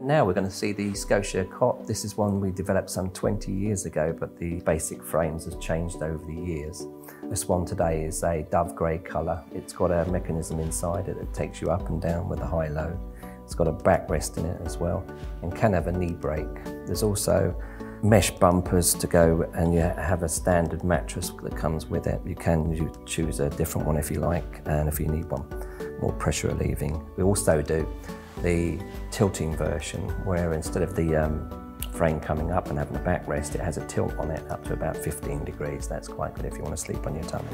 Now we're going to see the Scotia cot. This is one we developed some 20 years ago, but the basic frames have changed over the years. This one today is a dove grey colour. It's got a mechanism inside it that takes you up and down with a high-low. It's got a backrest in it as well and can have a knee break. There's also mesh bumpers to go and you have a standard mattress that comes with it. You can choose a different one if you like and if you need one more pressure relieving. We also do the tilting version where instead of the um, frame coming up and having a backrest, it has a tilt on it up to about 15 degrees. That's quite good if you want to sleep on your tummy.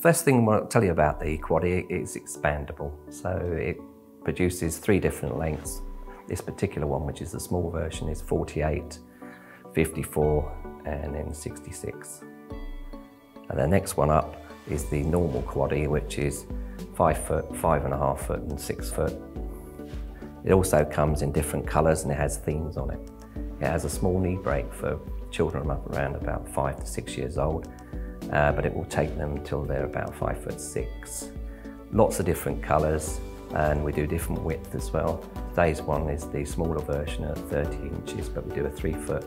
First thing I want to tell you about the Quoddy is expandable. So it produces three different lengths. This particular one, which is the small version, is 48, 54, and then 66. And the next one up is the normal Quoddy, which is five foot, five and a half foot, and six foot. It also comes in different colours and it has themes on it. It has a small knee break for children up around about five to six years old, uh, but it will take them until they're about five foot six. Lots of different colours, and we do different width as well. Today's one is the smaller version at 30 inches, but we do a three foot,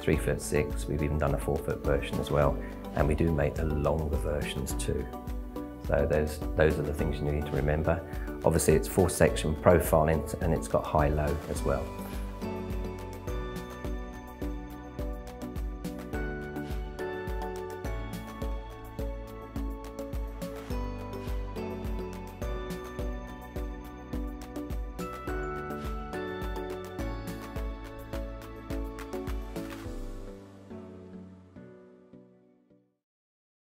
three foot six. We've even done a four foot version as well, and we do make the longer versions too. So those, those are the things you need to remember. Obviously it's four section profiling and it's got high-low as well.